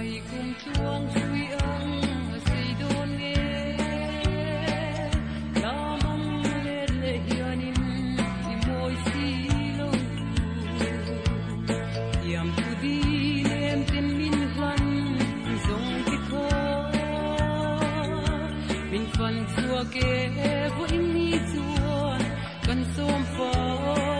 đời cùng chuông suy ưng xây đôn nghe. Lo mong lên lệ yêu nim thì môi si lâu tiềm tu đi em tin minh văn dùng cái khô mình phần chùa kê với mi chuồn cần xôm phở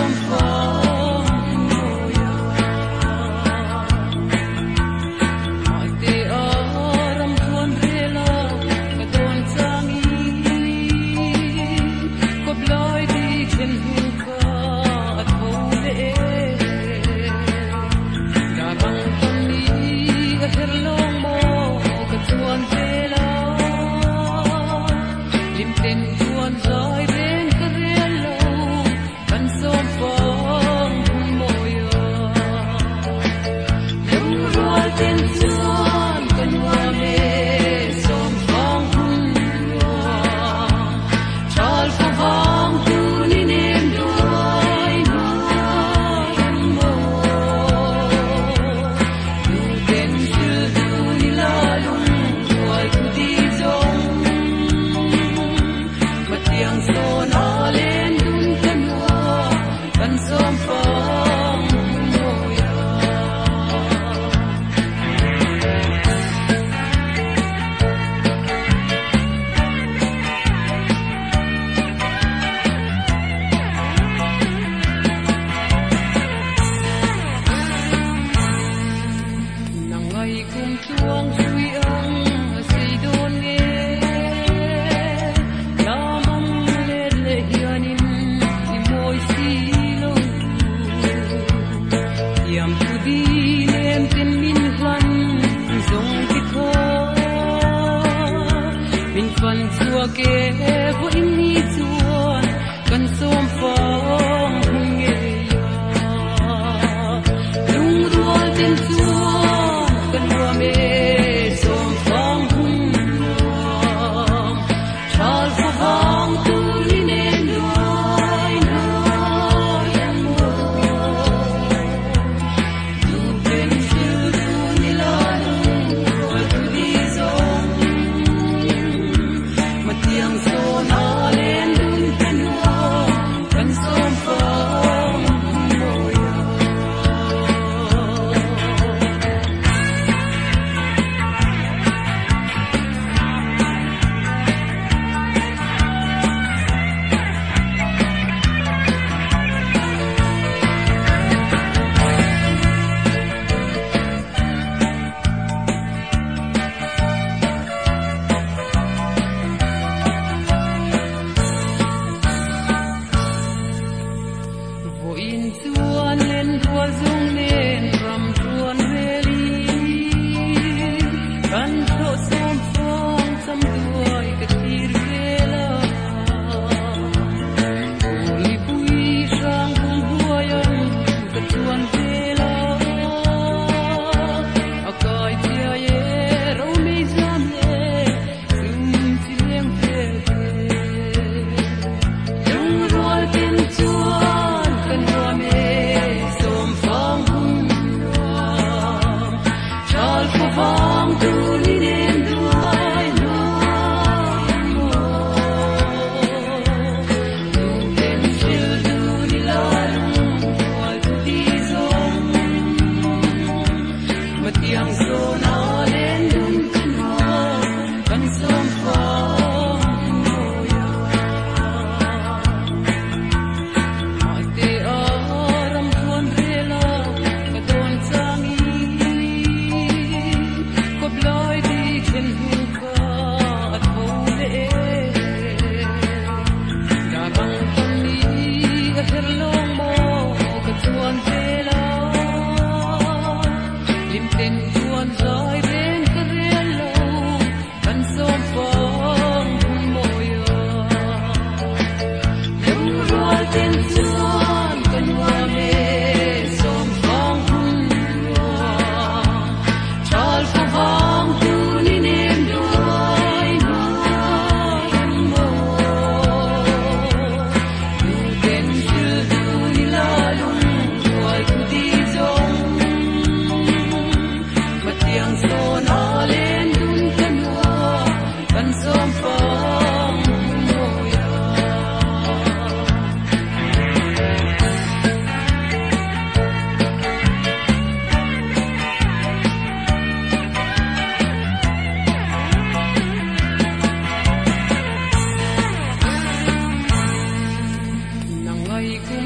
some fun.